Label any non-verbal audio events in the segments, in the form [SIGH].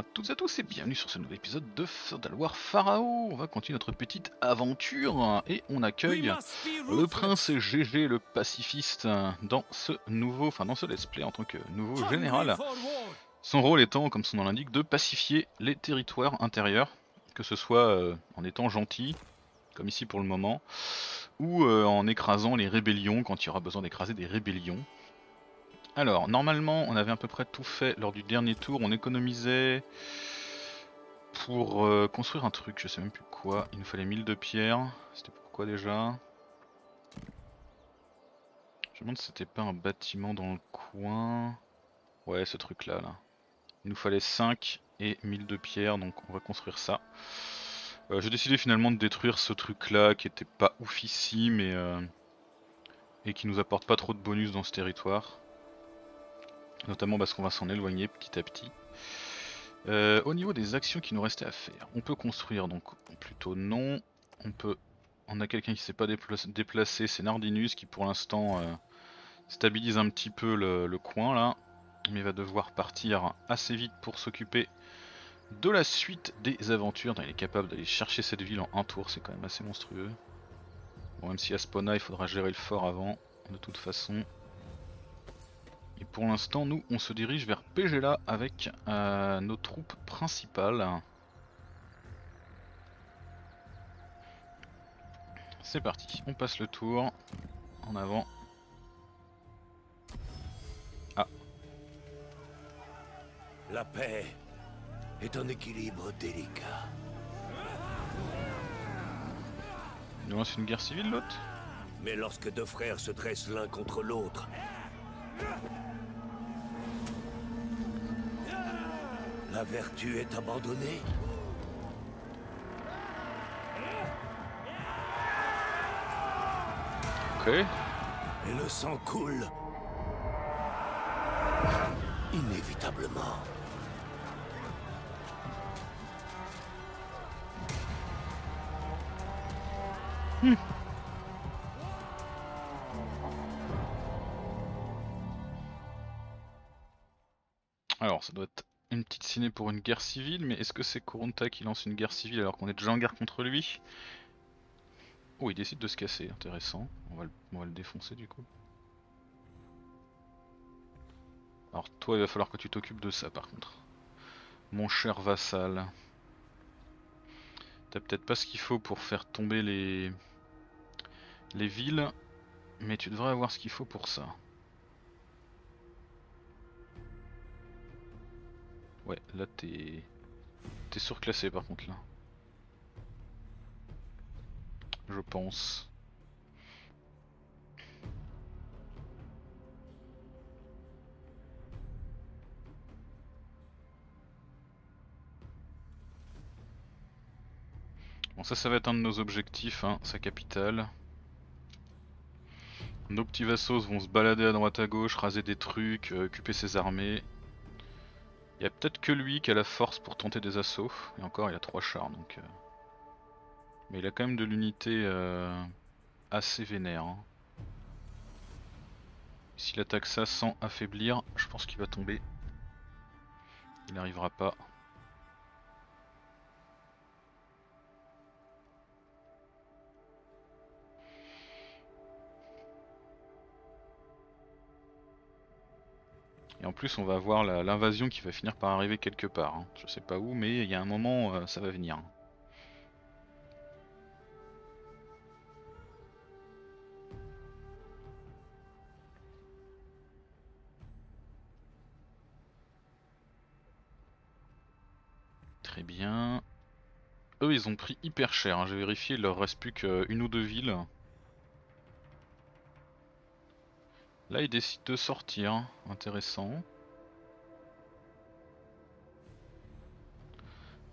à toutes et à tous et bienvenue sur ce nouvel épisode de Feudal War Pharaon. On va continuer notre petite aventure et on accueille le prince GG le pacifiste dans ce nouveau, enfin dans ce let's play en tant que nouveau général. Son rôle étant, comme son nom l'indique, de pacifier les territoires intérieurs, que ce soit euh, en étant gentil, comme ici pour le moment, ou euh, en écrasant les rébellions quand il y aura besoin d'écraser des rébellions. Alors, normalement, on avait à peu près tout fait lors du dernier tour. On économisait pour euh, construire un truc, je sais même plus quoi. Il nous fallait 1000 de pierre. C'était pourquoi déjà? Je me demande si c'était pas un bâtiment dans le coin. Ouais, ce truc là, là. Il nous fallait 5 et 1000 de pierre, donc on va construire ça. Euh, J'ai décidé finalement de détruire ce truc là qui était pas oufissime et, euh, et qui nous apporte pas trop de bonus dans ce territoire. Notamment parce qu'on va s'en éloigner petit à petit. Euh, au niveau des actions qui nous restaient à faire, on peut construire donc plutôt non. On peut, on a quelqu'un qui s'est pas déplacé, c'est Nardinus qui pour l'instant euh, stabilise un petit peu le, coin là, mais va devoir partir assez vite pour s'occuper de la suite des aventures. il est capable d'aller chercher cette ville en un tour, c'est quand même assez monstrueux. Bon, même si à Spona il faudra gérer le fort avant, de toute façon. Et pour l'instant, nous, on se dirige vers Pegela avec euh, nos troupes principales. C'est parti, on passe le tour. En avant. Ah. La paix est un équilibre délicat. Il nous lance une guerre civile l'autre? Mais lorsque deux frères se dressent l'un contre l'autre, La vertu est abandonnée Ok. Et le sang coule. Inévitablement. Hmm. Pour une guerre civile, mais est-ce que c'est Kurunta qui lance une guerre civile alors qu'on est déjà en guerre contre lui? Oh, il décide de se casser, intéressant. On va, le, défoncer du coup. Alors toi, il va falloir que tu t'occupes de ça par contre. Mon cher vassal. T'as peut-être pas ce qu'il faut pour faire tomber les villes, mais tu devrais avoir ce qu'il faut pour ça. Ouais, là t'es... T'es surclassé par contre là. Je pense. Bon ça ça va être un de nos objectifs, hein, sa capitale. Nos petits vassaux vont se balader à droite à gauche, raser des trucs, euh, occuper ses armées. Il y a peut-être que lui qui a la force pour tenter des assauts. Et encore, il a 3 chars donc. Euh. Mais il a quand même de l'unité euh, assez vénère. Hein. S'il attaque ça sans affaiblir, je pense qu'il va tomber. Il n'arrivera pas. Et en plus on va avoir l'invasion qui va finir par arriver quelque part. Hein. Je sais pas où mais il y a un moment euh, ça va venir. Très bien. Eux ils ont pris hyper cher, hein. j'ai vérifié il leur reste plus qu'une ou deux villes. Là il décide de sortir, intéressant.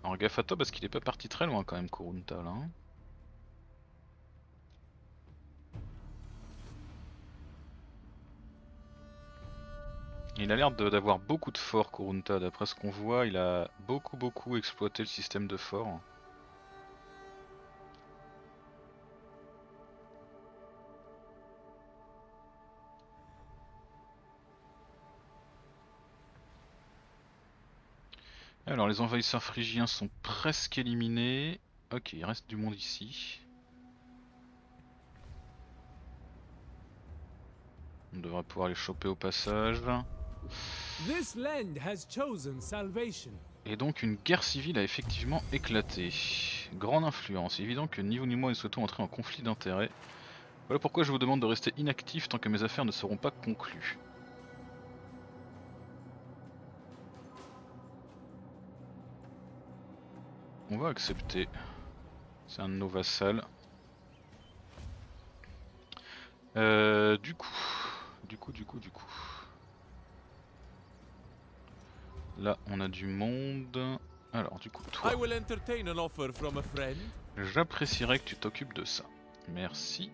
Alors gaffe à toi parce qu'il est pas parti très loin quand même Kurunta. Hein. Il a l'air d'avoir beaucoup de forts Kurunta, d'après ce qu'on voit, il a beaucoup beaucoup exploité le système de forts. Alors les envahisseurs phrygiens sont presque éliminés. Ok, il reste du monde ici. On devrait pouvoir les choper au passage. Et donc une guerre civile a effectivement éclaté. Grande influence. Évident que ni vous ni moi ne souhaitons entrer en conflit d'intérêts. Voilà pourquoi je vous demande de rester inactif tant que mes affaires ne seront pas conclues. On va accepter. C'est un de nos vassals. Euh, du coup, du coup, du coup, du coup. Là, on a du monde. Alors, du coup, toi, I will entertain an offer from a friend. j'apprécierais que tu t'occupes de ça. Merci.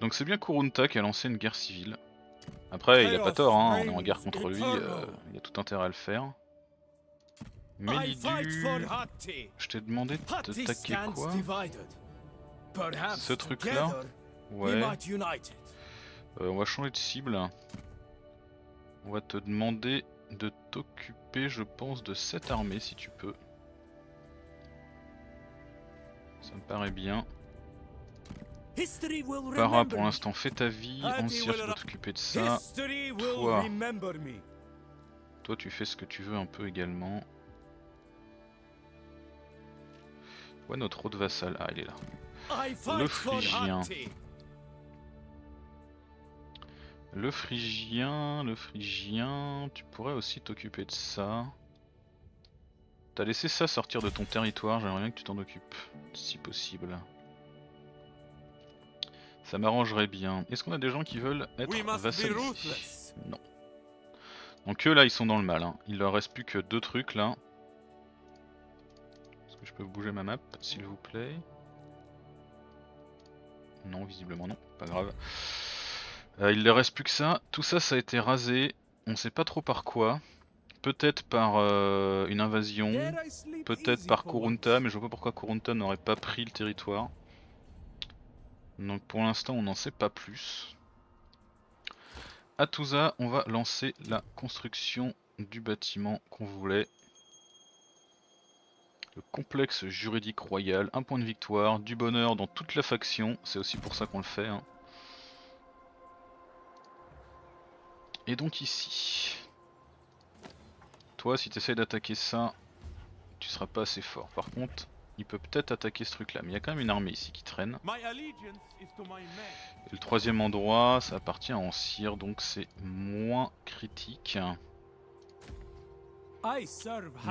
Donc c'est bien Kurunta qui a lancé une guerre civile. Après, il a pas tort, hein, on est en guerre contre lui, euh, il a tout intérêt à le faire. Je t'ai demandé de stands quoi Ce truc-là Ouais, might unite it. Euh, on va changer de cible. On va te demander de t'occuper, je pense, de cette armée si tu peux. Ça me paraît bien. History will Para, pour l'instant, fais ta vie. Ancien, dois ra- t'occuper de ça. Toi. remember me. Toi, tu fais ce que tu veux un peu également. Ouais, notre autre vassal. Ah, il est là. For Phrygien. Le Phrygien, le Phrygien, tu pourrais aussi t'occuper de ça. T'as laissé ça sortir de ton territoire, j'aimerais bien que tu t'en occupes, si possible. Ça m'arrangerait bien. Est-ce qu'on a des gens qui veulent être vassalisés. Non. Donc eux là, ils sont dans le mal. hein. Il leur reste plus que deux trucs là. Que je peux bouger ma map, s'il vous plaît Non, visiblement non, pas grave. Euh, il ne reste plus que ça. Tout ça, ça a été rasé. On sait pas trop par quoi. Peut-être par euh, une invasion. Peut-être par Kurunta, mais je vois pas pourquoi Kurunta n'aurait pas pris le territoire. Donc pour l'instant, on n'en sait pas plus. À on va lancer la construction du bâtiment qu'on voulait. Le complexe juridique royal, un point de victoire, du bonheur dans toute la faction, c'est aussi pour ça qu'on le fait. hein. Et donc ici, toi si tu essaies d'attaquer ça, tu seras pas assez fort. Par contre, il peut peut-être attaquer ce truc là, mais il y a quand même une armée ici qui traîne. Et le troisième endroit, ça appartient à Ancire, donc c'est moins critique.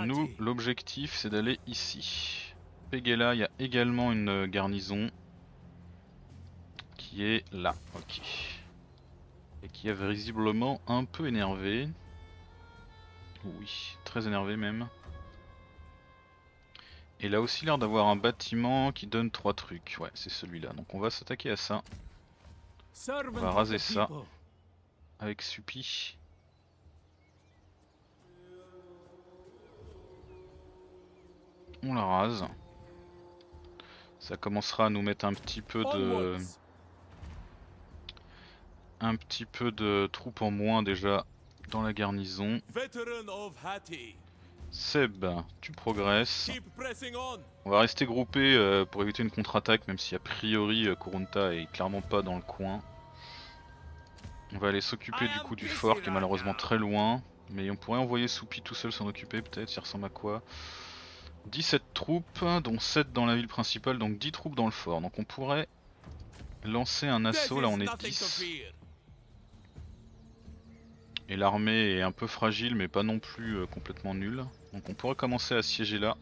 Nous, l'objectif c'est d'aller ici. Pegela, il y a également une garnison qui est là, ok. Et qui est visiblement un peu énervé. Oui, très énervé même. Et là aussi l'air d'avoir un bâtiment qui donne trois trucs. Ouais, c'est celui-là. Donc on va s'attaquer à ça On va raser ça. avec Supi. On la rase. Ça commencera à nous mettre un petit peu de, un petit peu de troupes en moins déjà dans la garnison. Seb, tu progresses. On. Va rester groupé euh, pour éviter une contre-attaque, même si a priori euh, Kurunta est clairement pas dans le coin. On va aller s'occuper du coup du fort qui est malheureusement très loin. Mais on pourrait envoyer Soupi tout seul s'en occuper peut-être, ça ressemble à quoi? 17 troupes, dont 7 dans la ville principale, donc 10 troupes dans le fort. Donc on pourrait lancer un assaut, là on est 10. Et l'armée est un peu fragile mais pas non plus euh, complètement nulle. Donc on pourrait commencer à assiéger là.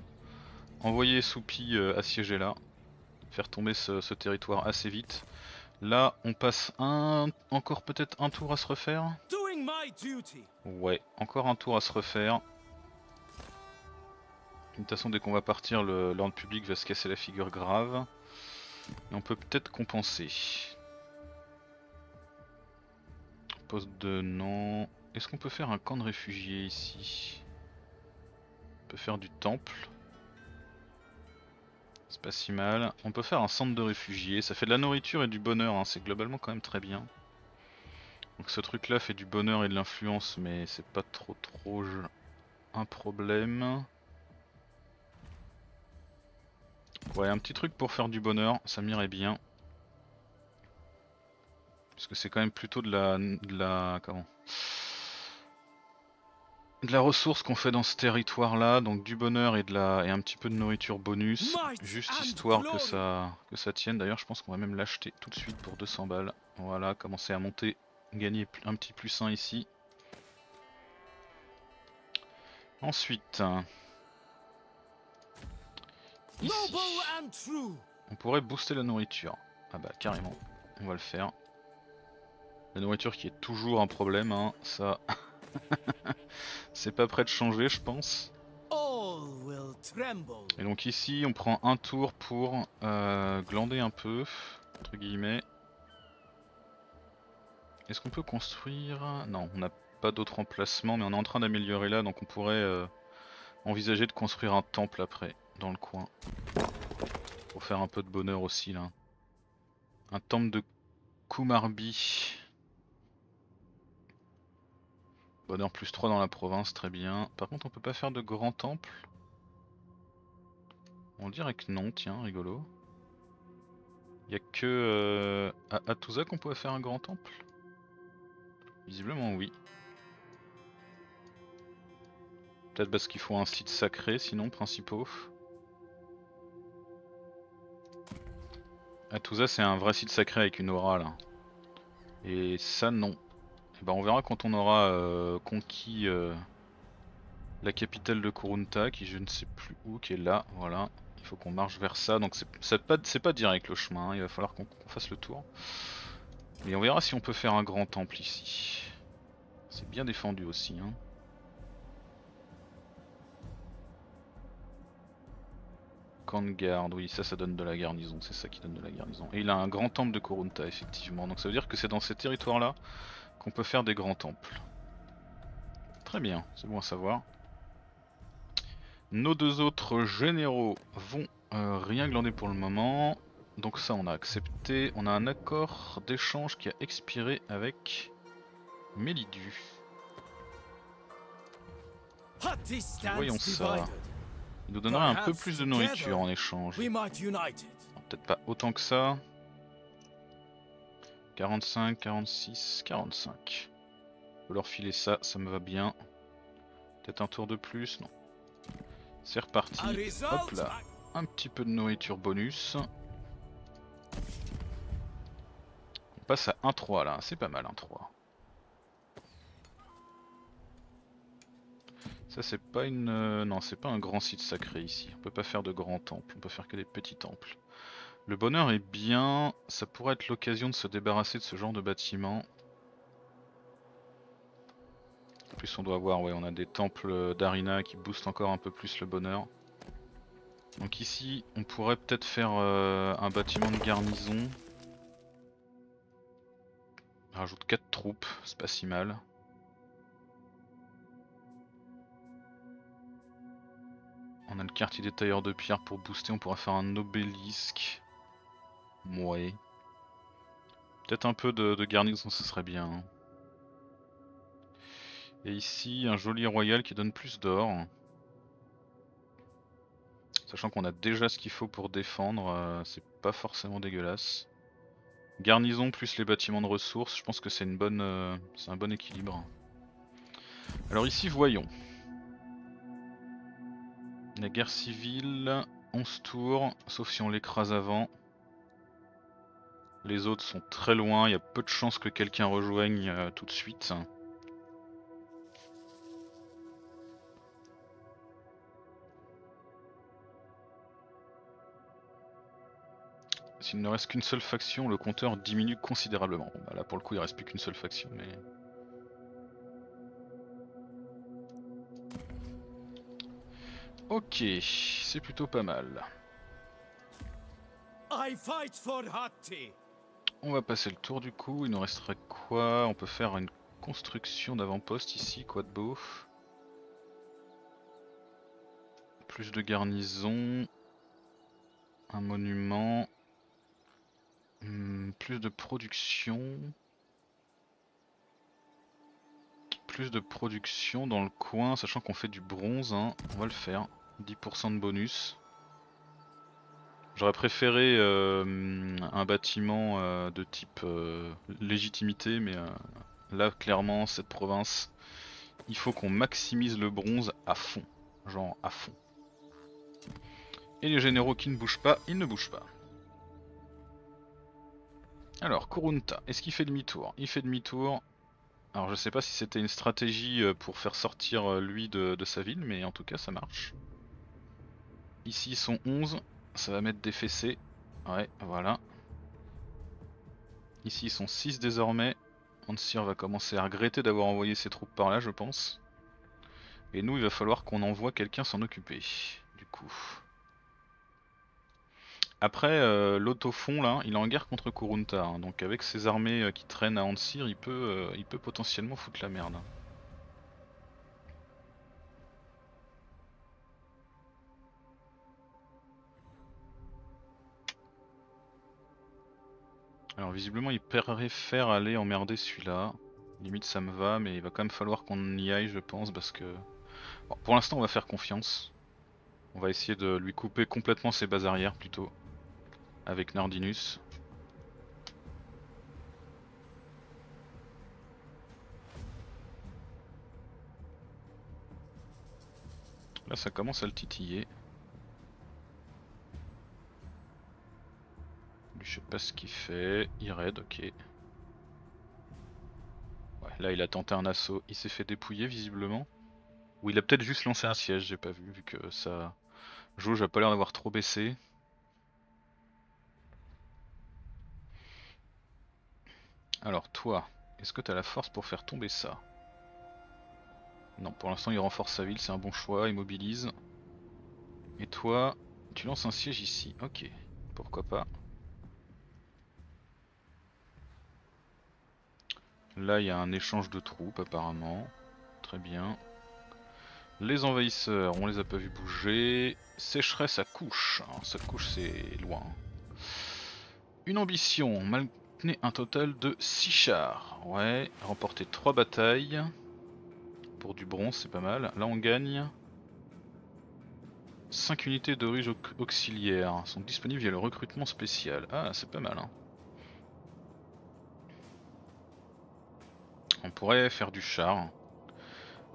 Envoyer Soupi euh, assiéger là. Faire tomber ce, ce territoire assez vite. Là on passe un encore peut-être un tour à se refaire. Ouais, encore un tour à se refaire. De toute façon dès qu'on va partir l'ordre public va se casser la figure grave. Et on peut peut-être compenser. Poste de non. Est-ce qu'on peut faire un camp de réfugiés ici? On peut faire du temple. C'est pas si mal. On peut faire un centre de réfugiés. Ça fait de la nourriture et du bonheur. hein. C'est globalement quand même très bien. Donc ce truc là fait du bonheur et de l'influence mais c'est pas trop trop un problème. Ouais, un petit truc pour faire du bonheur, ça m'irait bien. Parce que c'est quand même plutôt de la, de la, comment? De la ressource qu'on fait dans ce territoire là, donc du bonheur et de la, et un petit peu de nourriture bonus, juste histoire que ça, que ça tienne. D'ailleurs, je pense qu'on va même l'acheter tout de suite pour 200 balles. Voilà, commencer à monter, gagner un petit plus 1 ici. Ensuite, ici, on pourrait booster la nourriture. Ah bah carrément, on va le faire. La nourriture qui est toujours un problème, hein, ça... [LAUGHS] C'est pas prêt de changer je pense. Et donc ici on prend un tour pour euh, glander un peu, entre guillemets. Est-ce qu'on peut construire? Non, on n'a pas d'autre emplacement, mais on est en train d'améliorer là, donc on pourrait euh, envisager de construire un temple après, dans le coin. Pour faire un peu de bonheur aussi là. Un temple de Kumarbi. Bonheur plus 3 dans la province, très bien. Par contre on peut pas faire de grand temple. On dirait que non, tiens, rigolo. Y a que euh, à Atuza qu'on pourrait faire un grand temple? Visiblement oui. Peut-être parce qu'il faut un site sacré, sinon principaux. Atuza c'est un vrai site sacré avec une aura là. Et ça non. Et ben on verra quand on aura euh, conquis euh, la capitale de Kurunta qui je ne sais plus où, qui est là, voilà. Il faut qu'on marche vers ça, donc c'est pas, direct le chemin, hein, il va falloir qu'on qu'on fasse le tour. Mais on verra si on peut faire un grand temple ici. C'est bien défendu aussi. Hein. Camp de garde, oui ça ça donne de la garnison, c'est ça qui donne de la garnison. Et il a un grand temple de Kurunta effectivement, donc ça veut dire que c'est dans ces territoires là qu'on peut faire des grands temples. Très bien, c'est bon à savoir. Nos deux autres généraux vont euh, rien glander pour le moment. Donc ça on a accepté. On a un accord d'échange qui a expiré avec Mélidu. Voyons ça. Il nous donnerait un peu plus de nourriture en échange. Peut-être pas autant que ça. 45, 46, 45. Faut leur filer ça, ça me va bien. Peut-être un tour de plus, non. C'est reparti. Hop là. Un petit peu de nourriture bonus. On passe à 1-3 là, c'est pas mal 1-3. Ça c'est pas une... euh, non c'est pas un grand site sacré ici. On peut pas faire de grands temples, on peut faire que des petits temples. Le bonheur est bien, ça pourrait être l'occasion de se débarrasser de ce genre de bâtiment. En plus on doit voir, ouais on a des temples d'Arina qui boostent encore un peu plus le bonheur. Donc ici on pourrait peut-être faire euh, un bâtiment de garnison. Rajoute 4 troupes, c'est pas si mal. On a le quartier des tailleurs de pierre pour booster, on pourra faire un obélisque. Ouais. Peut-être un peu de, garnison, ce serait bien. Et ici, un joli royal qui donne plus d'or. Sachant qu'on a déjà ce qu'il faut pour défendre, euh, c'est pas forcément dégueulasse. Garnison plus les bâtiments de ressources, je pense que c'est une bonne, euh, c'est un bon équilibre. Alors ici, voyons. La guerre civile, 11 tours, sauf si on l'écrase avant. Les autres sont très loin, il y a peu de chances que quelqu'un rejoigne euh, tout de suite. S'il ne reste qu'une seule faction, le compteur diminue considérablement. Bah là pour le coup il reste plus qu'une seule faction mais... Ok, c'est plutôt pas mal. I fight for Hati. On va passer le tour du coup, il nous resterait quoi? On peut faire une construction d'avant-poste ici, quoi de beau? Plus de garnison, un monument, Hmm, plus de production, plus de production dans le coin, sachant qu'on fait du bronze, hein. on va le faire. 10% de bonus. J'aurais préféré euh, un bâtiment euh, de type euh, légitimité, mais là clairement cette province, il faut qu'on maximise le bronze à fond, genre à fond. Et les généraux qui ne bougent pas, ils ne bougent pas. Alors, Kurunta, est-ce qu'il fait demi-tour? Il fait demi-tour. Alors je sais pas si c'était une stratégie pour faire sortir lui de, de sa ville, mais en tout cas ça marche. Ici ils sont 11, ça va mettre des fessées. Ouais, voilà. Ici ils sont 6 désormais. Ansir va commencer à regretter d'avoir envoyé ses troupes par là, je pense. Et nous, il va falloir qu'on envoie quelqu'un s'en occuper, du coup. Après, euh, l'autofond là, il est en guerre contre Kurunta, hein. donc avec ses armées euh, qui traînent à Ansir, il peut, euh, il peut potentiellement foutre la merde. Alors visiblement il préfère aller emmerder celui-là. Limite ça me va mais il va quand même falloir qu'on y aille je pense parce que... pour l'instant on va faire confiance. On va essayer de lui couper complètement ses bases arrières plutôt. Avec Nardinus. Là ça commence à le titiller. Je sais pas ce qu'il fait. Il raid, ok. Ouais, là il a tenté un assaut, il s'est fait dépouiller visiblement. Ou il a peut-être juste lancé un siège, j'ai pas vu, vu que ça... Jauge a pas l'air d'avoir trop baissé. Alors toi, est-ce que t'as la force pour faire tomber ça? Non, pour l'instant il renforce sa ville, c'est un bon choix, il mobilise. Et toi, tu lances un siège ici, ok, pourquoi pas. Là, il y a un échange de troupes apparemment. Très bien. Les envahisseurs, on les a pas vu bouger. Sécheresse à couche. Alors, ça couche, c'est loin. Une ambition, maintenez un total de 6 chars. Ouais, remporter 3 batailles. Pour du bronze, c'est pas mal. Là, on gagne 5 unités de riches auxiliaires sont disponibles via le recrutement spécial. Ah, c'est pas mal. Hein. On pourrait faire du char.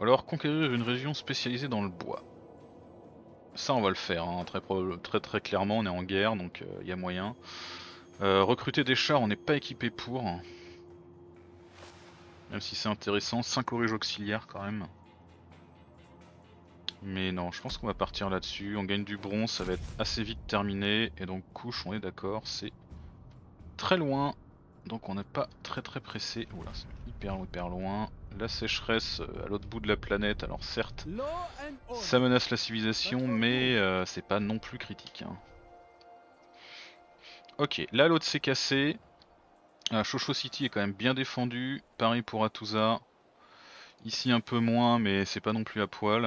Alors conquérir une région spécialisée dans le bois. Ça on va le faire, hein. très, très, très clairement on est en guerre donc il euh, y a moyen. Euh, recruter des chars on n'est pas équipé pour. Même si c'est intéressant, 5 origes auxiliaires quand même. Mais non, je pense qu'on va partir là-dessus. On gagne du bronze, ça va être assez vite terminé. Et donc couche, on est d'accord, c'est très loin. Donc on n'est pas très très pressé. Oula, c'est hyper hyper loin. La sécheresse euh, à l'autre bout de la planète, alors certes, ça menace la civilisation, mais euh, c'est pas non plus critique. Hein. Ok, là l'autre s'est cassé. Ah, Shosho City est quand même bien défendu. Pareil pour Atusa. Ici un peu moins, mais c'est pas non plus à poil.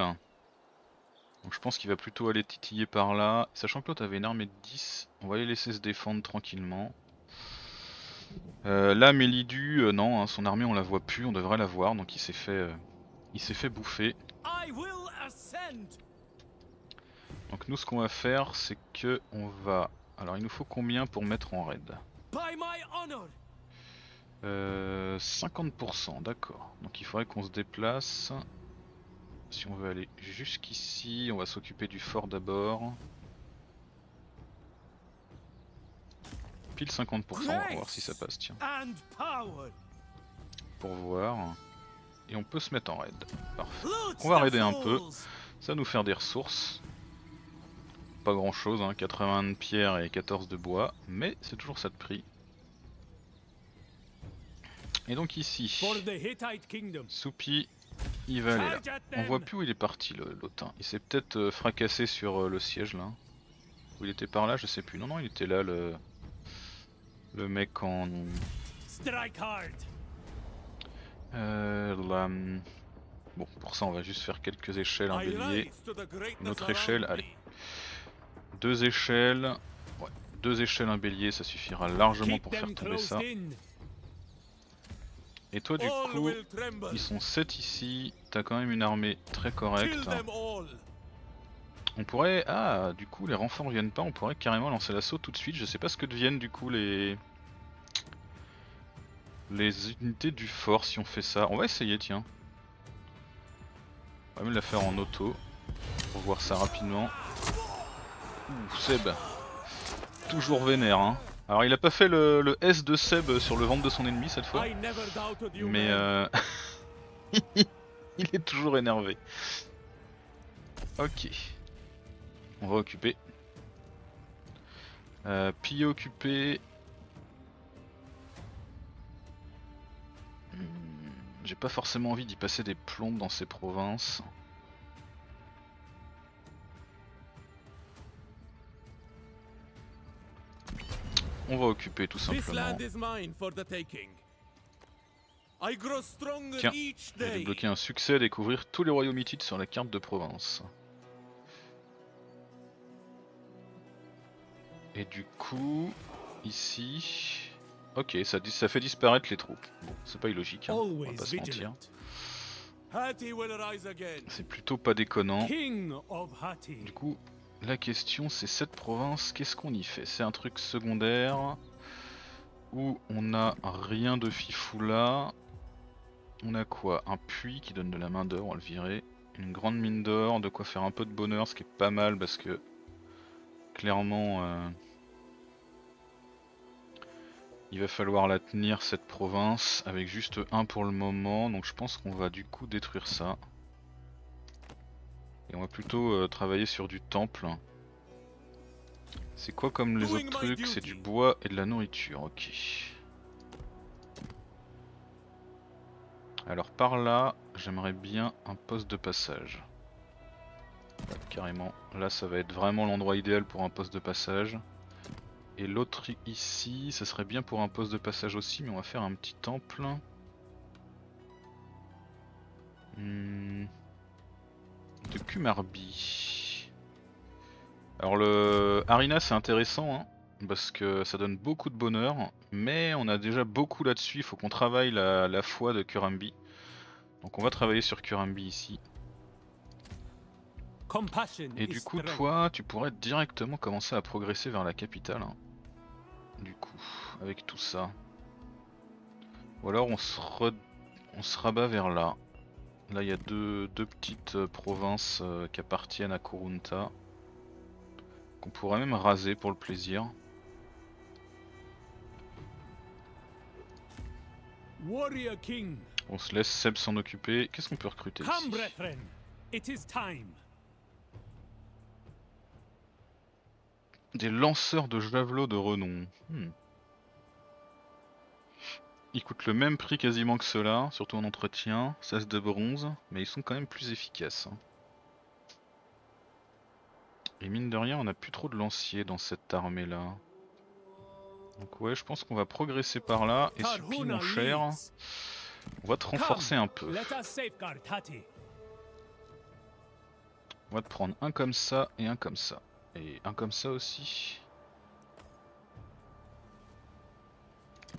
Donc je pense qu'il va plutôt aller titiller par là. Sachant que l'autre avait une armée de 10, on va les laisser se défendre tranquillement. Euh, là, Mélidu, euh, non, hein, son armée on la voit plus, on devrait la voir, donc il s'est fait, euh, il s'est fait bouffer. Donc nous, ce qu'on va faire, c'est que on va. Alors, il nous faut combien pour mettre en raid? 50%, d'accord. Donc il faudrait qu'on se déplace. Si on veut aller jusqu'ici, on va s'occuper du fort d'abord. 50%, on va voir si ça passe, tiens. Pour voir. Et on peut se mettre en raid. Parfait. On va raider un peu. Ça va nous faire des ressources. Pas grand chose, hein, 80 de pierre et 14 de bois, mais c'est toujours ça de prix. Et donc ici, Soupi, il va aller là. On voit plus où il est parti le lotin. Il s'est peut-être euh, fracassé sur euh, le siège là. Où il était par là, je sais plus. Non, non, il était là le, le mec en... Euh, Bon, pour ça on va juste faire quelques échelles, un bélier. Une autre échelle, allez. Deux échelles. Ouais, deux échelles, un bélier, ça suffira largement pour faire tomber ça. Et toi du coup, ils sont 7 ici, t'as quand même une armée très correcte. On pourrait... Ah, du coup les renforts viennent pas, on pourrait carrément lancer l'assaut tout de suite. Je sais pas ce que deviennent du coup les... Les unités du fort si on fait ça. On va essayer tiens. On va même la faire en auto. Pour voir ça rapidement. Ouh, Seb. Toujours vénère hein. Alors il a pas fait le, le S de Seb sur le ventre de son ennemi cette fois. Mais euh... [LAUGHS] il est toujours énervé. Ok. On va occuper. Euh, piller occupé. Hmm, J'ai pas forcément envie d'y passer des plombes dans ces provinces. On va occuper tout simplement. Tiens, débloqué un succès à découvrir tous les royaumes mythiques sur la carte de province. Et du coup, ici... Ok, ça, fait disparaître les troupes. Bon, c'est pas illogique, hein, on va pas se mentir. C'est plutôt pas déconnant. Du coup, la question c'est cette province, qu'est-ce qu'on y fait? C'est un truc secondaire où on a rien de fifou là? On a quoi? Un puits qui donne de la main d'or, on va le virer. Une grande mine d'or, de quoi faire un peu de bonheur, ce qui est pas mal parce que clairement euh, il va falloir la tenir cette province avec juste un pour le moment. Donc je pense qu'on va du coup détruire ça. Et on va plutôt euh, travailler sur du temple. C'est quoi comme les autres trucs? C'est du bois et de la nourriture, ok. Alors par là, j'aimerais bien un poste de passage. Carrément, là ça va être vraiment l'endroit idéal pour un poste de passage. Et l'autre ici, ça serait bien pour un poste de passage aussi, mais on va faire un petit temple. Hmm. De Kumarbi. Alors le Arena c'est intéressant hein, parce que ça donne beaucoup de bonheur, mais on a déjà beaucoup là-dessus, il faut qu'on travaille la, la foi de Kurambi. Donc on va travailler sur Kurambi ici. Et du coup toi tu pourrais directement commencer à progresser vers la capitale. hein. Du coup, avec tout ça. Ou alors on se, re- on se rabat vers là. Là il y a deux, deux petites euh, provinces euh, qui appartiennent à Kurunta. Qu'on pourrait même raser pour le plaisir. Warrior King. On se laisse Seb s'en occuper. Qu'est-ce qu'on peut recruter ici Des lanceurs de javelots de renom. Hmm. Ils coûtent le même prix quasiment que ceux-là, surtout en entretien, 16 de bronze, mais ils sont quand même plus efficaces. hein. Et mine de rien, on a plus trop de lanciers dans cette armée-là. Donc ouais, je pense qu'on va progresser par là, et Tarhuna mon cher, on va te renforcer un peu. On va te prendre un comme ça et un comme ça. Et un comme ça aussi.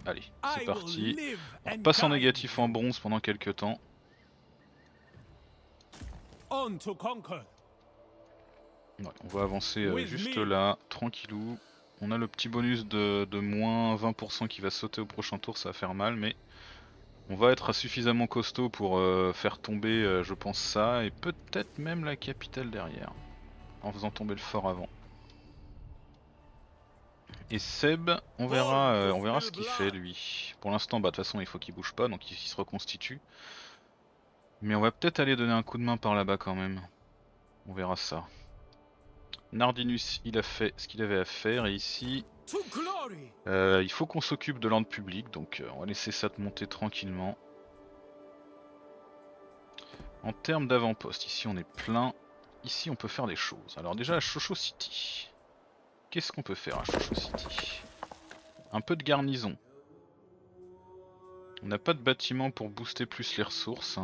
Allez, c'est parti. On passe en négatif en bronze pendant quelques temps. On. Ouais, va avancer euh, juste là, tranquillou. On a le petit bonus de, de moins 20% qui va sauter au prochain tour, ça va faire mal, mais on va être suffisamment costaud pour euh, faire tomber, euh, je pense, ça, et peut-être même la capitale derrière, en faisant tomber le fort avant. Et Seb, on verra, euh, on verra ce qu'il fait lui. Pour l'instant, bah de toute façon, il faut qu'il bouge pas, donc il, il se reconstitue. Mais on va peut-être aller donner un coup de main par là-bas quand même. On verra ça. Nardinus, il a fait ce qu'il avait à faire, et ici, euh, il faut qu'on s'occupe de l'ordre public, donc euh, on va laisser ça te monter tranquillement. En termes d'avant-poste, ici on est plein. Ici on peut faire des choses. Alors déjà à Shosho City. Qu'est-ce qu'on peut faire à Shosho City? Un peu de garnison. On n'a pas de bâtiment pour booster plus les ressources.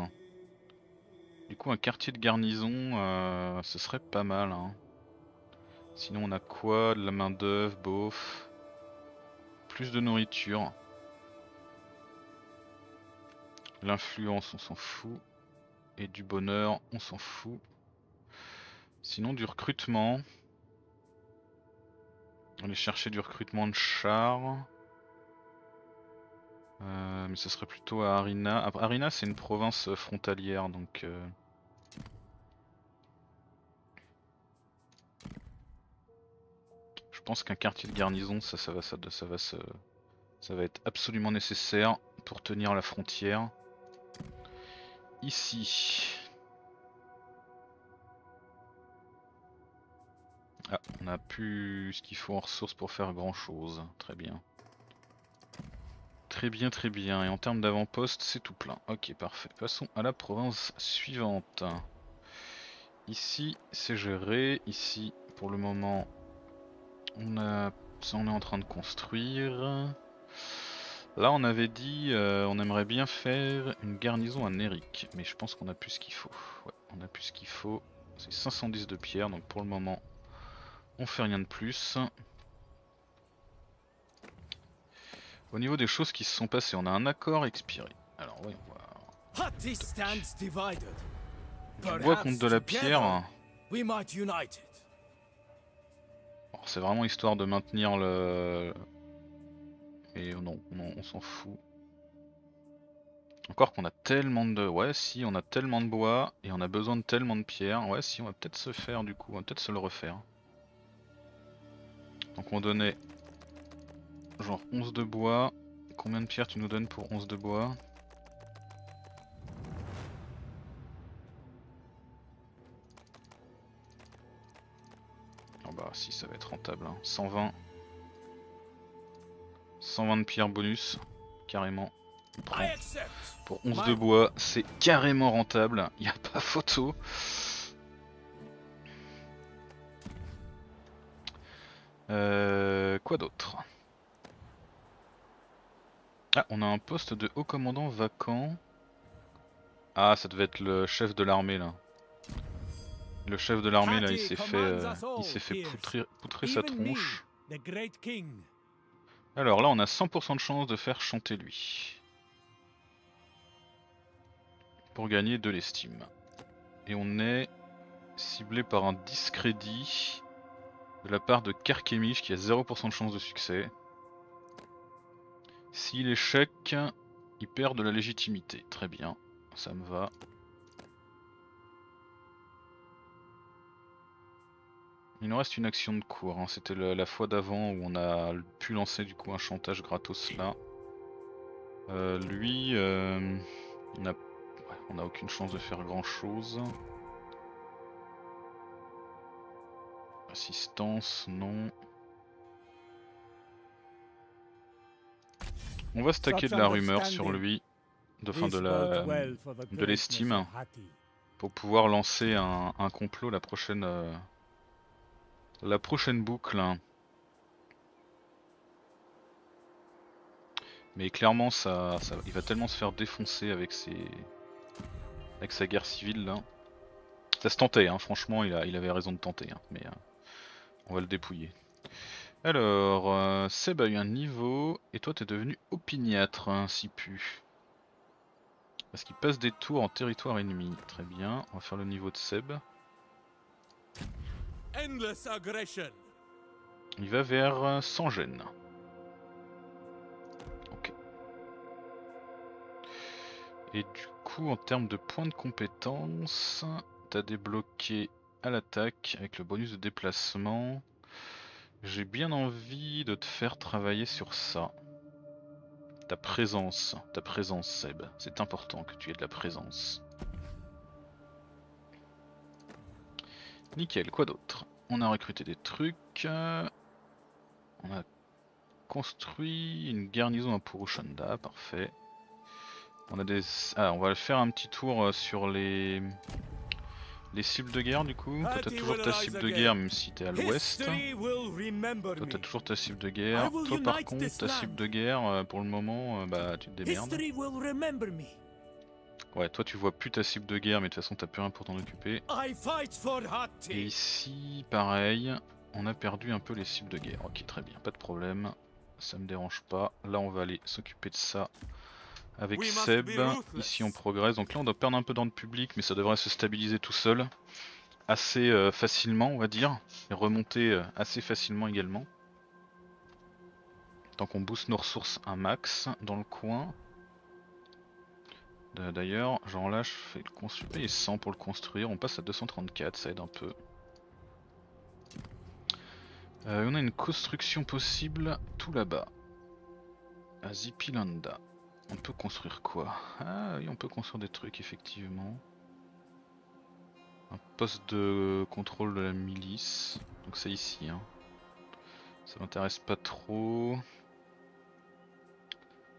Du coup un quartier de garnison, euh, ce serait pas mal. hein. Sinon on a quoi? De la main d'œuvre, bof. Plus de nourriture. L'influence, on s'en fout. Et du bonheur, on s'en fout. Sinon, du recrutement. On est chercher du recrutement de chars. Euh, mais ce serait plutôt à Arina. Après, Arina, c'est une province frontalière, donc. euh, Je pense qu'un quartier de garnison, ça, ça va, ça, ça va se, ça va être absolument nécessaire pour tenir la frontière. Ici. Ah, on a plus ce qu'il faut en ressources pour faire grand chose. Très bien. Très bien, très bien. Et en termes d'avant-poste, c'est tout plein. Ok, parfait. Passons à la province suivante. Ici, c'est géré. Ici, pour le moment, on, a... est en train de construire. Là, on avait dit, euh, on aimerait bien faire une garnison à Néric, mais je pense qu'on a plus ce qu'il faut. Ouais, on a plus ce qu'il faut. C'est 510 de pierre, donc pour le moment, on fait rien de plus. Au niveau des choses qui se sont passées, on a un accord expiré. Alors, voyons voir. Du bois contre de la pierre. Bon, C'est vraiment histoire de maintenir le. Et non, non, on s'en fout. Encore qu'on a tellement de. Ouais, si, on a tellement de bois et on a besoin de tellement de pierres. Ouais, si, on va peut-être se faire du coup, on va peut-être se le refaire. Donc on donnait genre 11 de bois. Combien de pierres tu nous donnes pour 11 de bois? Oh bah si ça va être rentable, hein. 120. 120 de pierres bonus, carrément. Pour 11 de bois, c'est carrément rentable, y a pas photo. Euh, quoi d'autre? Ah, on a un poste de haut commandant vacant. Ah, ça devait être le chef de l'armée là. Le chef de l'armée là, il s'est fait, euh, il s'est fait poutrer, poutrer sa tronche. Alors là, on a 100% de chance de faire chanter lui. Pour gagner de l'estime. Et on est ciblé par un discrédit de la part de Karkemich qui a 0% de chance de succès. S'il échec, il perd de la légitimité. Très bien, ça me va. Il nous reste une action de cours, hein. c'était la, fois d'avant où on a pu lancer du coup un chantage gratos là. Euh, lui, euh, on a, ouais, on a aucune chance de faire grand chose. Assistance, non. On va stacker de la rumeur sur lui, de, fin, de la, de l'estime. pour pouvoir lancer un, un complot la prochaine, euh, la prochaine boucle. hein. Mais clairement, ça, ça- il va tellement se faire défoncer avec ses, avec sa guerre civile là. Ça se tentait, hein, franchement, il, a, il avait raison de tenter, hein, mais euh, on va le dépouiller. Alors, euh, Seb a eu un niveau, et toi t'es devenu opiniâtre, hein, si pu. Parce qu'il passe des tours en territoire ennemi. Très bien, on va faire le niveau de Seb. Endless aggression. Il va vers euh, sans gêne. Ok. Et du coup, en termes de points de compétence, t'as débloqué l'attaque avec le bonus de déplacement. J'ai bien envie de te faire travailler sur ça. Ta présence, ta présence Seb. C'est important que tu aies de la présence. Nickel, quoi d'autre? On a recruté des trucs. On a construit une garnison à Purushanda, parfait. On a des. Ah, on va faire un petit tour euh, sur les. Les cibles de guerre du coup. Toi t'as Hati toujours ta cible de guerre même si t'es à l'ouest. Toi t'as toujours ta cible de guerre. Toi par contre ta cible de guerre euh, pour le moment euh, bah tu te démerdes. Ouais toi tu vois plus ta cible de guerre mais de toute façon t'as plus rien pour t'en occuper. Et ici pareil, on a perdu un peu les cibles de guerre. Ok très bien, pas de problème. Ça me dérange pas. Là on va aller s'occuper de ça avec Seb. Ici on progresse, donc là on doit perdre un peu dans le public, mais ça devrait se stabiliser tout seul assez euh, facilement, on va dire, et remonter euh, assez facilement également. Tant qu'on booste nos ressources un max dans le coin. Da- D'ailleurs, genre là je fais le construire, paye 100 pour le construire, on passe à 234, ça aide un peu. Euh, on a une construction possible tout là-bas. À Zipilanda. On peut construire quoi? Ah oui, on peut construire des trucs effectivement. Un poste de contrôle de la milice. Donc c'est ici. Hein. Ça m'intéresse pas trop.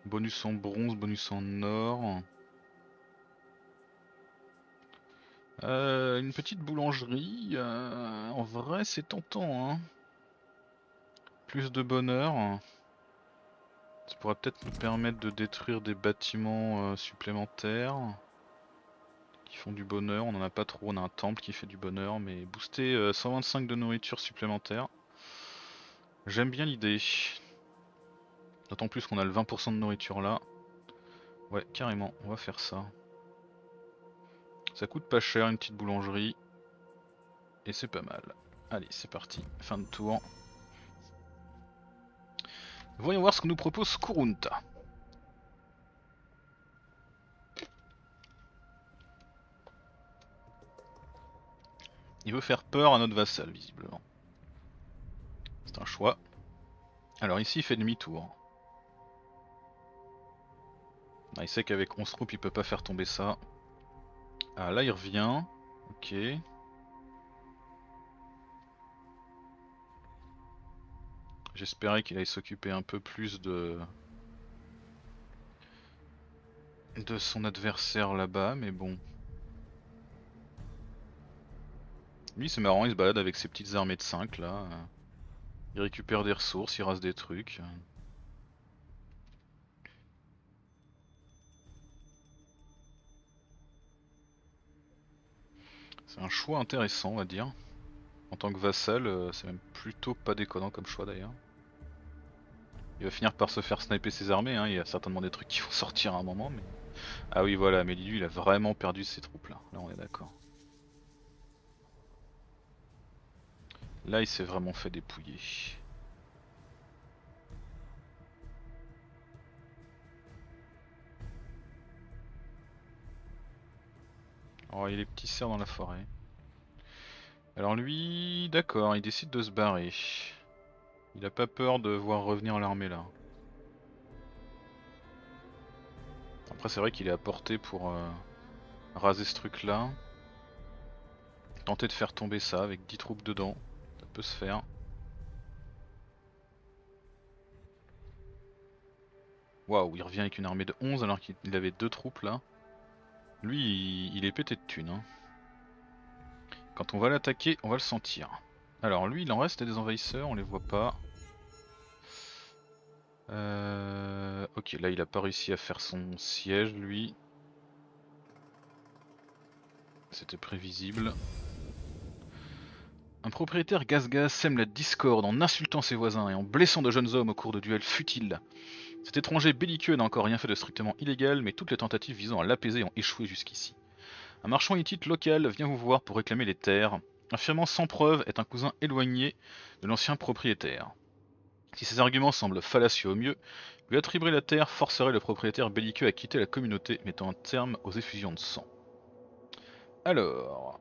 Bonus en bronze, bonus en or. Euh, une petite boulangerie. euh, en vrai, c'est tentant. Hein. Plus de bonheur. Ça pourrait peut-être nous permettre de détruire des bâtiments euh, supplémentaires qui font du bonheur. On en a pas trop, on a un temple qui fait du bonheur, mais booster euh, 125 de nourriture supplémentaire. J'aime bien l'idée. D'autant plus qu'on a le 20% de nourriture là. Ouais, carrément, on va faire ça. Ça coûte pas cher, une petite boulangerie. Et c'est pas mal. Allez, c'est parti. Fin de tour. Voyons voir ce que nous propose Kurunta. Il veut faire peur à notre vassal, visiblement. C'est un choix. Alors ici, il fait demi-tour. Ah, il sait qu'avec 11 troupes, il peut pas faire tomber ça. Ah, là, il revient. Ok. J'espérais qu'il aille s'occuper un peu plus de de son adversaire là-bas, mais bon. Lui c'est marrant, il se balade avec ses petites armées de 5 là. Il récupère des ressources, il rase des trucs. C'est un choix intéressant on va dire. En tant que vassal, euh, c'est même plutôt pas déconnant comme choix d'ailleurs. Il va finir par se faire sniper ses armées, hein. il y a certainement des trucs qui vont [LAUGHS] sortir à un moment. Ah oui voilà, mais lui il a vraiment perdu ses troupes là, là on est d'accord. Là il s'est vraiment fait dépouiller. Oh il y a les petits cerfs dans la forêt. Alors lui, d'accord, il décide de se barrer. Il a pas peur de voir revenir l'armée là. Après c'est vrai qu'il est à portée pour euh, raser ce truc là. Tenter de faire tomber ça avec 10 troupes dedans. Ça peut se faire. Waouh, il revient avec une armée de 11 alors qu'il avait deux troupes là. Lui, il, est pété de thunes. Hein. Quand on va l'attaquer, on va le sentir. Alors lui, il en reste des envahisseurs, on les voit pas. Euh... Ok, là il a pas réussi à faire son siège, lui. C'était prévisible. Un propriétaire gaz-gaz sème la discorde en insultant ses voisins et en blessant de jeunes hommes au cours de duels futiles. Cet étranger belliqueux n'a encore rien fait de strictement illégal, mais toutes les tentatives visant à l'apaiser ont échoué jusqu'ici. Un marchand hittite local vient vous voir pour réclamer les terres, affirmant sans preuve être un cousin éloigné de l'ancien propriétaire. Si ces arguments semblent fallacieux au mieux, lui attribuer la terre forcerait le propriétaire belliqueux à quitter la communauté, mettant un terme aux effusions de sang. Alors,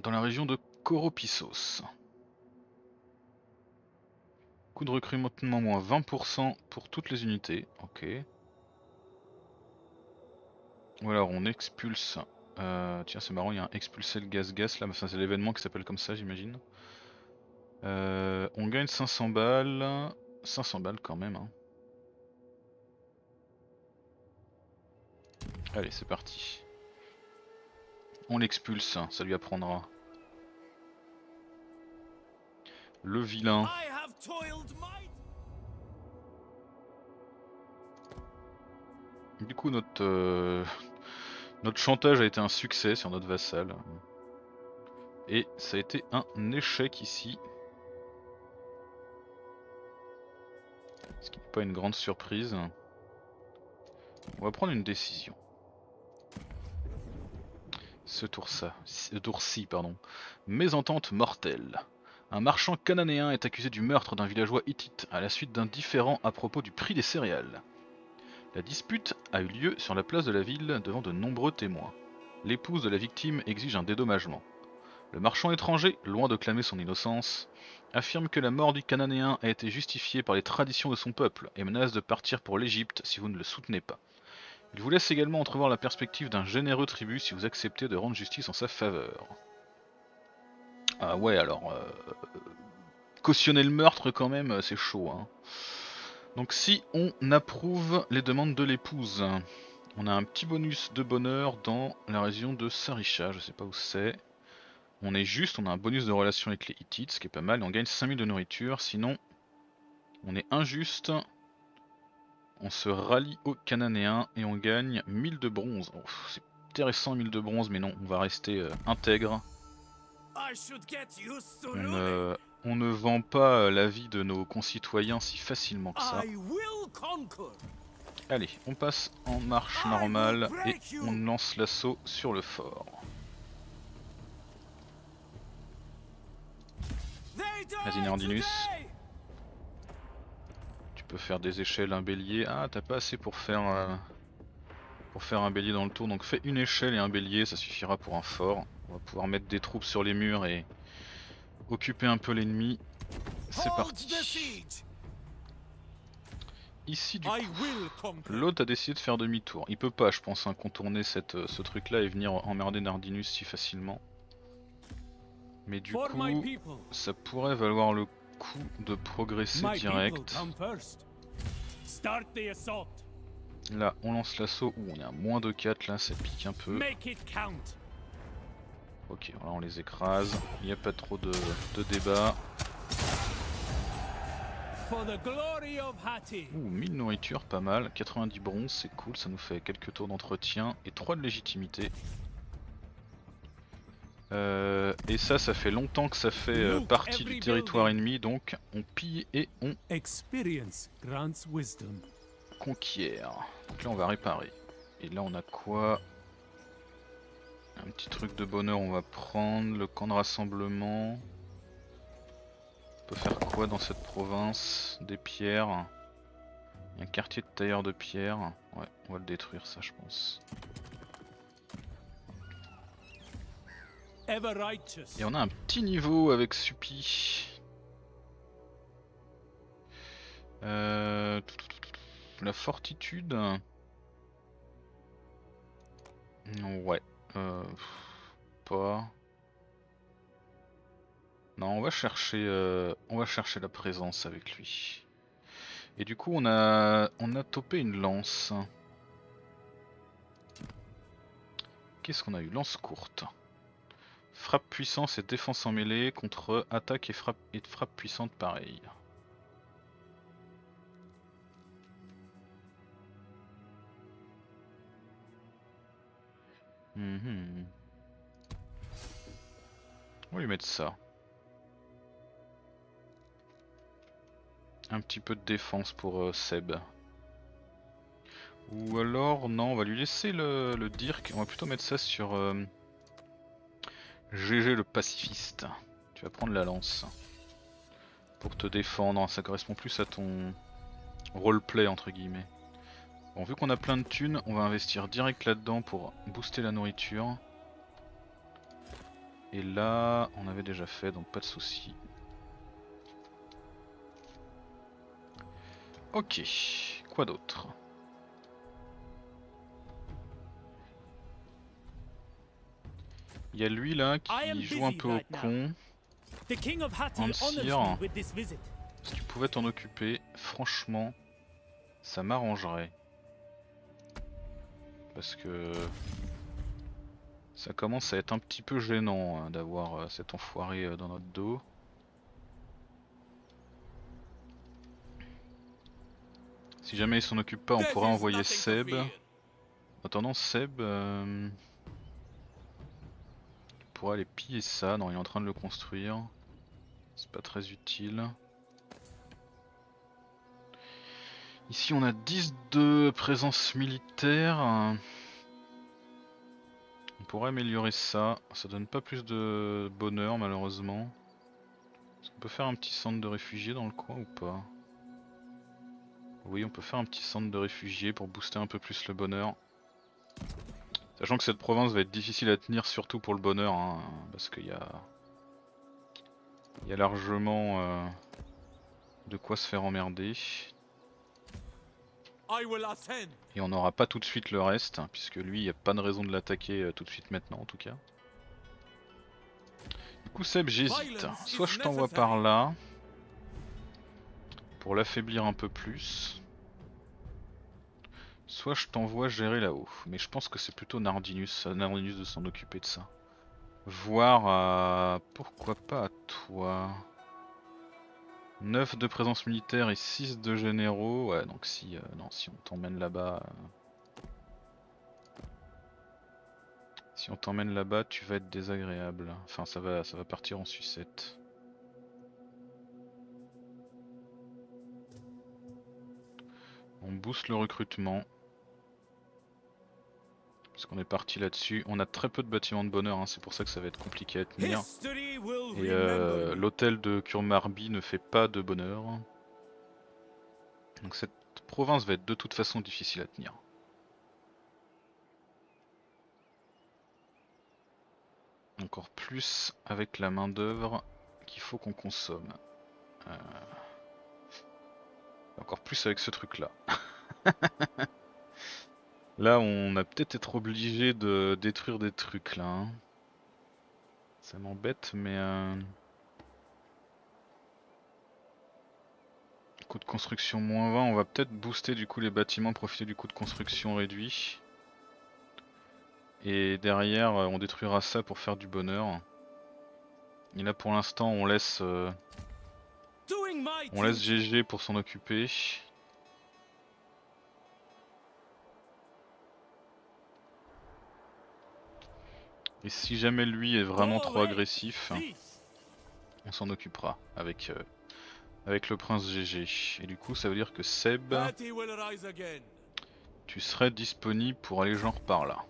dans la région de Koropissos. Coût de recrutement moins 20% pour toutes les unités, ok. Ou alors on expulse. Euh, tiens, c'est marrant, il y a un expulser le gaz-gaz là, c'est l'événement qui s'appelle comme ça, j'imagine. Euh, on gagne 500 balles. 500 balles quand même. Hein. Allez, c'est parti. On l'expulse, ça lui apprendra. Le vilain. Du coup, notre, euh, notre chantage a été un succès sur notre vassal. Et ça a été un échec ici. Ce qui n'est pas une grande surprise. On va prendre une décision. Ce tour-ci, pardon. Mésentente mortelle. Un marchand cananéen est accusé du meurtre d'un villageois hittite à la suite d'un différend à propos du prix des céréales. La dispute a eu lieu sur la place de la ville devant de nombreux témoins. L'épouse de la victime exige un dédommagement. Le marchand étranger, loin de clamer son innocence, affirme que la mort du Cananéen a été justifiée par les traditions de son peuple et menace de partir pour l'Égypte si vous ne le soutenez pas. Il vous laisse également entrevoir la perspective d'un généreux tribut si vous acceptez de rendre justice en sa faveur. Ah ouais, alors... Euh, cautionner le meurtre quand même, c'est chaud. Hein. Donc si on approuve les demandes de l'épouse, on a un petit bonus de bonheur dans la région de Sarisha, je sais pas où c'est. On est juste, on a un bonus de relation avec les Hittites, ce qui est pas mal, on gagne 5000 de nourriture, sinon on est injuste. On se rallie aux Cananéens et on gagne 1000 de bronze. Oh, c'est intéressant 1000 de bronze, mais non, on va rester euh, intègre. On ne, vend pas la vie de nos concitoyens si facilement que ça. Allez, on passe en marche normale et on lance l'assaut sur le fort. Vas-y Nerdinus. Tu peux faire des échelles, un bélier. Ah, t'as pas assez pour faire, euh, pour faire un bélier dans le tour. Donc fais une échelle et un bélier, ça suffira pour un fort. On va pouvoir mettre des troupes sur les murs et occuper un peu l'ennemi. C'est parti. Ici du coup, l'autre a décidé de faire demi-tour. Il peut pas, je pense, hein, contourner cette, euh, ce truc là et venir emmerder Nardinus si facilement. Mais du coup, ça pourrait valoir le coup de progresser direct. Là, on lance l'assaut. Ouh, on est à moins de 4 là, ça pique un peu. Ok, là on les écrase. Il n'y a pas trop de, de débat. Ouh, 1000 nourriture, pas mal. 90 bronze, c'est cool, ça nous fait quelques tours d'entretien et 3 de légitimité. Euh, et ça, ça fait longtemps que ça fait euh, partie du territoire ennemi, donc on pille et on conquiert. Donc là, on va réparer. Et là, on a quoi? Un petit truc de bonheur, on va prendre le camp de rassemblement. On peut faire quoi dans cette province? Des pierres. Il y a un quartier de tailleur de pierre. Ouais, on va le détruire ça je pense. Et on a un petit niveau avec Supi. Euh, la fortitude. Ouais. Euh, pas. Non, on va chercher, euh, on va chercher la présence avec lui. Et du coup, on a, on a topé une lance. Qu'est-ce qu'on a eu? Lance courte. Frappe puissance et défense en mêlée contre attaque et frappe, et frappe puissante pareil. Mhm. On va lui mettre ça. Un petit peu de défense pour euh, Seb. Ou alors, non, on va lui laisser le, le Dirk. On va plutôt mettre ça sur GG le pacifiste. Tu vas prendre la lance. Pour te défendre, ça correspond plus à ton roleplay entre guillemets. Bon, vu qu'on a plein de thunes, on va investir direct là-dedans pour booster la nourriture. Et là, on avait déjà fait, donc pas de soucis. Ok, quoi d'autre? Il y a lui là qui joue un peu au con. Ansir, si tu pouvais t'en occuper, franchement, ça m'arrangerait. Parce que ça commence à être un petit peu gênant hein, d'avoir euh, cet enfoiré euh, dans notre dos. Si jamais il s'en occupe pas, on pourrait envoyer Seb. En attendant, Seb... Euh... pourrait aller piller ça. Non, il est en train de le construire. C'est pas très utile. Ici on a 10 de présence militaire. On pourrait améliorer ça. Ça donne pas plus de bonheur malheureusement. Est-ce qu'on peut faire un petit centre de réfugiés dans le coin ou pas? Oui on peut faire un petit centre de réfugiés pour booster un peu plus le bonheur. Sachant que cette province va être difficile à tenir surtout pour le bonheur, hein, parce qu'il y a... Il y a largement euh, de quoi se faire emmerder. Et on n'aura pas tout de suite le reste, hein, puisque lui, il n'y a pas de raison de l'attaquer euh, tout de suite maintenant en tout cas. Du coup Seb j'hésite, soit je t'envoie par là, pour l'affaiblir un peu plus. Soit je t'envoie gérer là-haut, mais je pense que c'est plutôt Nardinus, Nardinus de s'en occuper de ça. Voir à... pourquoi pas à toi 9 de présence militaire et 6 de généraux, ouais donc si, euh, non, si on t'emmène là-bas... Euh, si on t'emmène là-bas tu vas être désagréable, enfin ça va, ça va partir en sucette. On booste le recrutement. Parce qu'on est parti là-dessus. On a très peu de bâtiments de bonheur, hein, c'est pour ça que ça va être compliqué à tenir. Et euh, l'hôtel de Kurmarbi ne fait pas de bonheur. Donc cette province va être de toute façon difficile à tenir. Encore plus avec la main d'œuvre qu'il faut qu'on consomme. Euh, encore plus avec ce truc là. [LAUGHS] Là, on a peut-être être obligé de détruire des trucs là. Hein. Ça m'embête, mais... Euh... Coût de construction moins 20, on va peut-être booster du coup les bâtiments, profiter du coût de construction réduit. Et derrière, euh, on détruira ça pour faire du bonheur. Et là pour l'instant, on laisse... Euh, on laisse GG pour s'en occuper. Et si jamais lui est vraiment trop agressif, on s'en occupera avec, euh, avec le prince GG. Et du coup ça veut dire que Seb, tu serais disponible pour aller genre par là.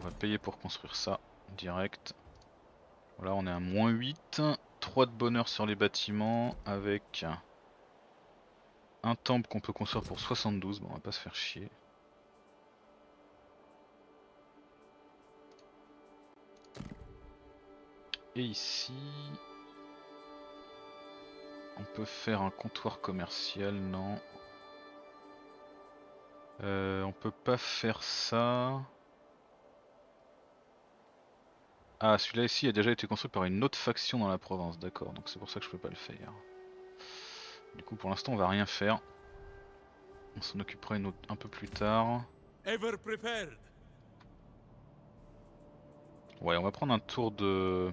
On va payer pour construire ça direct. Voilà on est à moins 8, 3 de bonheur sur les bâtiments avec un temple qu'on peut construire pour 72, bon on va pas se faire chier. Et ici... On peut faire un comptoir commercial, non. Euh, on peut pas faire ça. Ah, celui-là ici a déjà été construit par une autre faction dans la province, d'accord, donc c'est pour ça que je peux pas le faire. Du coup, pour l'instant, on va rien faire. On s'en occupera une autre, un peu plus tard. Ouais, on va prendre un tour de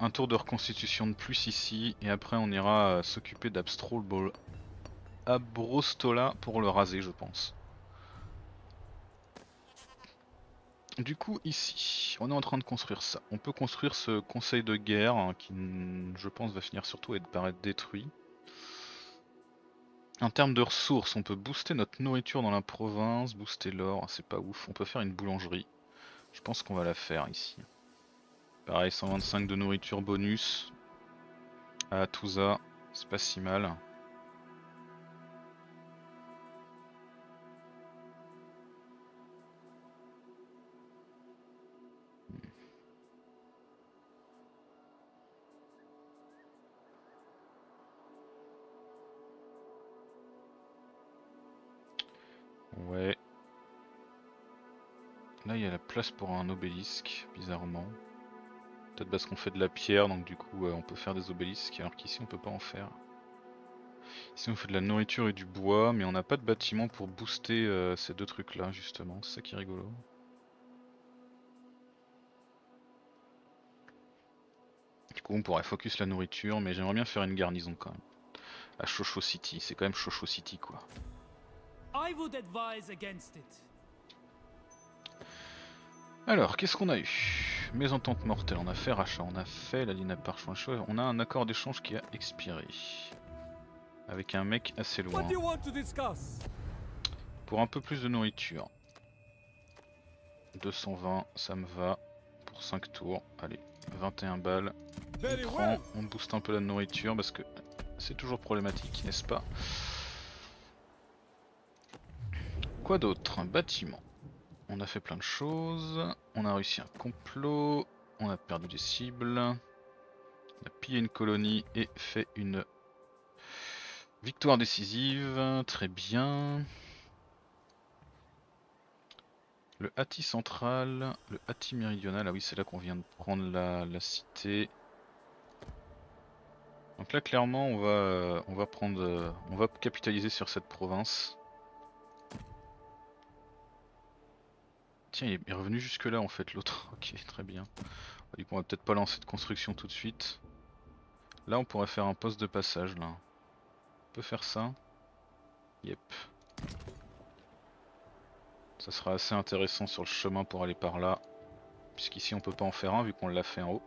un tour de reconstitution de plus ici et après on ira euh, s'occuper d'Abrostola pour le raser je pense. Du coup ici, on est en train de construire ça. On peut construire ce conseil de guerre hein, qui je pense va finir surtout par être détruit. En termes de ressources, on peut booster notre nourriture dans la province, booster l'or, c'est pas ouf. On peut faire une boulangerie. Je pense qu'on va la faire ici. Pareil, 125 de nourriture bonus à Touza, c'est pas si mal. Ouais. Là il y a la place pour un obélisque, bizarrement. Peut-être parce qu'on fait de la pierre, donc du coup on peut faire des obélisques, alors qu'ici on peut pas en faire. Ici on fait de la nourriture et du bois, mais on n'a pas de bâtiment pour booster euh, ces deux trucs là justement, c'est ça qui est rigolo. Du coup on pourrait focus la nourriture, mais j'aimerais bien faire une garnison quand même. À Shosho City, c'est quand même Shosho City quoi. Alors, qu'est-ce qu'on a eu? Mésentente mortelle, on a fait rachat, on a fait la ligne à parchemin on a un accord d'échange qui a expiré. avec un mec assez loin. What do you want to discuss? Pour un peu plus de nourriture. 220, ça me va. Pour 5 tours. Allez, 21 balles. On prend, on booste un peu la nourriture parce que c'est toujours problématique, n'est-ce pas? Quoi d'autre? Un bâtiment. On a fait plein de choses. On a réussi un complot. On a perdu des cibles. On a pillé une colonie et fait une victoire décisive. Très bien. Le Hatti central, le Hatti méridional, ah oui c'est là qu'on vient de prendre la, la cité. Donc là clairement on va on va prendre on va capitaliser sur cette province. Tiens il est- revenu jusque là en fait l'autre. [LAUGHS] Ok très bien. Du coup on va peut-être pas lancer de construction tout de suite. Là on pourrait faire un poste de passage là. On peut faire ça. Yep. Ça sera assez intéressant sur le chemin pour aller par là. Puisqu'ici on peut pas en faire un vu qu'on l'a fait en haut.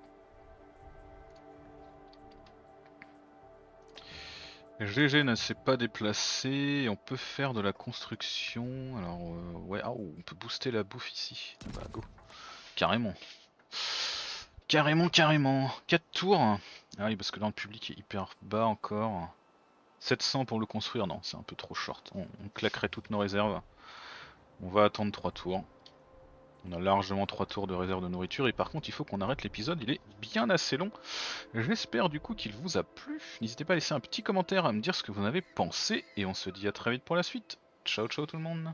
GG ne s'est pas déplacé, on peut faire de la construction, alors euh, ouais, ah, on peut booster la bouffe ici, Ah bah go, carrément, carrément, carrément, 4 tours, ah oui parce que dans le public est hyper bas encore, 700 pour le construire, non c'est un peu trop short, on, on claquerait toutes nos réserves, on va attendre 3 tours. On a largement 3 tours de réserve de nourriture et par contre il faut qu'on arrête l'épisode, il est bien assez long. J'espère du coup qu'il vous a plu. N'hésitez pas à laisser un petit commentaire à me dire ce que vous en avez pensé et on se dit à très vite pour la suite. Ciao ciao tout le monde